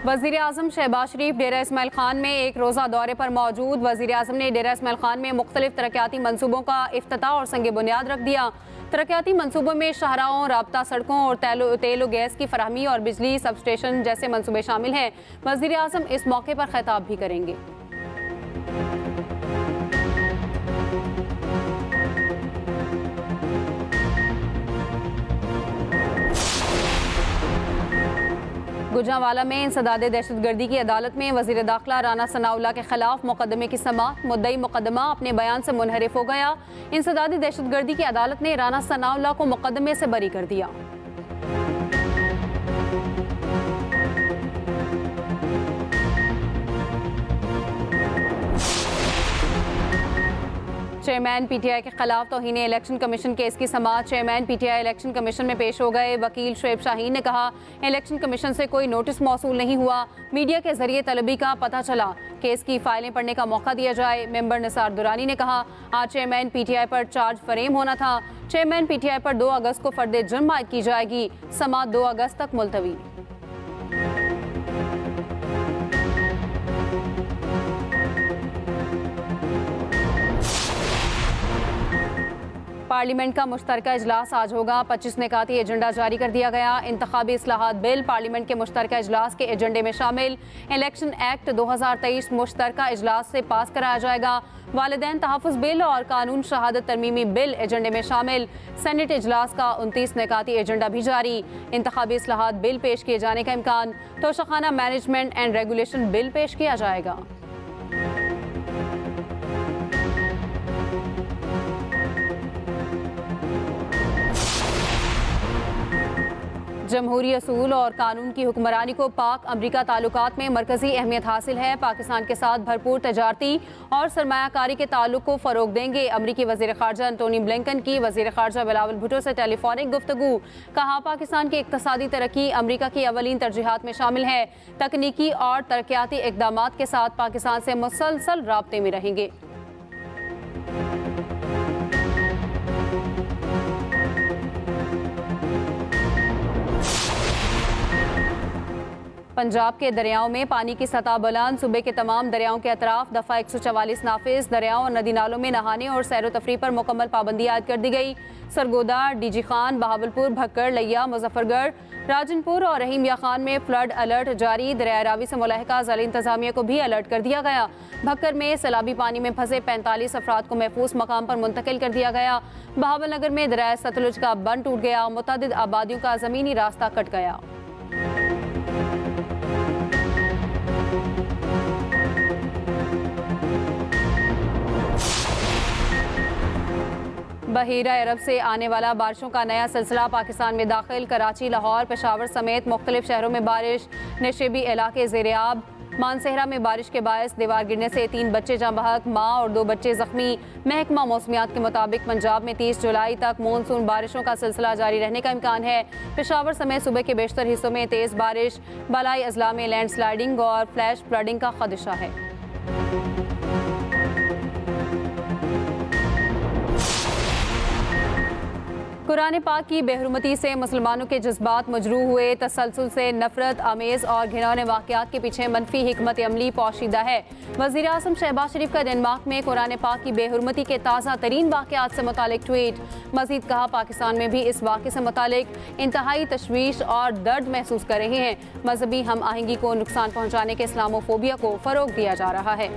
वज़ीर अजम शहबाज शरीफ डेरा इसमाइल खान में एक रोज़ा दौरे पर मौजूद। वज़ीर अजम ने डेरा इसमाइल खान में मुख्तलिफ़ तरक्याती मनसूबों का अफ्ताह और संग बुनियाद रख दिया। तरक्याती मनसूबों में शहराओं, रबता सड़कों और तेलो, तेल गैस की फरहमी और बिजली सब स्टेशन जैसे मनसूबे शामिल हैं। वज़ीर अजम इस मौके पर खिताब भी करेंगे। गुजरावाला में इंसदाद दहशतगर्दी की अदालत में वज़ीर दाखिला राना सनाउल्ला के खिलाफ मुकदमे की समात मुद्दई मुकदमा अपने बयान से मुनहरफ हो गया। इंसदाद दहशतगर्दी की अदालत ने राना सनाउल्ला को मुकदमे से बरी कर दिया। चेयरमैन पीटीआई के खिलाफ तोहिन इलेक्शन कमीशन केस की समात चेयरमैन पीटीआई इलेक्शन कमीशन में पेश हो गए। वकील शुएब शाहीन ने कहा, इलेक्शन कमीशन से कोई नोटिस मौसू नहीं हुआ। मीडिया के ज़रिए तलबी का पता चला। केस की फाइलें पढ़ने का मौका दिया जाए, मेंबर निसार दुरानी ने कहा। आज चेयरमैन पीटीआई पर चार्ज फ्रेम होना था। चेयरमैन पीटीआई पर दो अगस्त को फर्द जुर्म आयद की जाएगी। समाज दो अगस्त तक मुलतवी। पार्लियामेंट का मुश्तर इजलास आज होगा। पच्चीस निकाती एजेंडा जारी कर दिया गया। इंतबी असलाहत बिल पार्लियामेंट के मुश्तर इजलास के एजेंडे में शामिल। इलेक्शन एक्ट दो हज़ार तेईस मुश्तर इजलास से पास कराया जाएगा। वालदेन तहफ़ बिल और कानून शहादत तरमीमी बिल एजेंडे में शामिल। सेनेट इजलास का उनतीस निकाती एजेंडा भी जारी। इंतबी असलाहत बिल पेश किए जाने का इम्कान। Toshakhana management and regulation bill पेश किया जाएगा। जमहूरी असूल और कानून की हुक्मरानी को पाक अमरीका ताल्लुकात में मरकजी अहमियत हासिल है। पाकिस्तान के साथ भरपूर तजारती और सरमाकारी के ताल्लुक को फ़रोग देंगे। अमरीकी वज़ीर खारजा अंटोनी ब्लिंकन की वज़ीर खारजा बिलावल भुटो से टेलीफोनिक गुफ्तु कहा, पाकिस्तान की इकतदी तरक्की अमरीका की अवलिन तरजीहत में शामिल है। तकनीकी और तरक्याती इकदाम के साथ पाकिस्तान से मुसलसल रबते में रहेंगे। पंजाब के दरियाओं में पानी की सतह बुलंद। सूबे के तमाम दरियाओं के अतराफ दफ़ा एक सौ चवालीस नाफिज दरियाओं और नदी नालों में नहाने और सैर तफरी पर मुकम्मल पाबंदी आयद कर दी गई। सरगोदा, डीजी खान, बहावलपुर भक्कर लिया, मुजफ्फरगढ़, राजनपुर और रहीमिया खान में फ्लड अलर्ट जारी। दरिया रावी से मुलाका ज़िले इंतजामिया को भी अलर्ट कर दिया गया। भक्कर में सैलाबी पानी में फंसे पैंतालीस अफराद को महफूज मकाम पर मुंतकिल कर दिया गया। बहावल नगर में दरिया सतलुज का बंद टूट गया। मुतद आबादियों का ज़मीनी रास्ता कट गया। बहीरा अरब से आने वाला बारिशों का नया सिलसिला पाकिस्तान में दाखिल, कराची, लाहौर, पेशावर समेत मुख्तलिफ़ शहरों में बारिश। नशेबी इलाके जेरियाब मानसहरा में बारिश के बायस दीवार गिरने से तीन बच्चे जहाँ बहक। माँ और दो बच्चे जख्मी। महकमा मौसमियात के मुताबिक पंजाब में तीस जुलाई तक मानसून बारिशों का सिलसिला जारी रहने का इम्कान है। पेशावर समय सुबह के बेशतर हिस्सों में तेज़ बारिश। बलाई अजला में लैंड स्लाइडिंग और फ्लैश फ्लडिंग का खदशा है। कुरान पाक की बेहरमती से मुसलमानों के जज्बात मजरू हुए। तसलसल से नफरत आमेज़ और घिनौने वाक़ात के पीछे मनफी हमत अमली पोशीदा है। वजी अजम शहबाज शरीफ का डेनमार्क में कुरान पाक की बेहरमती के ताज़ा तरीन वाक़ात से मुतल ट्वीट। मजीद कहा, पाकिस्तान में भी इस वाक़े से मुतल इंतहाई तशवीश और दर्द महसूस कर रहे हैं। मजहबी हम आहंगी को नुकसान पहुँचाने के इस्लामोफोबिया को फ़रोग दिया जा रहा है।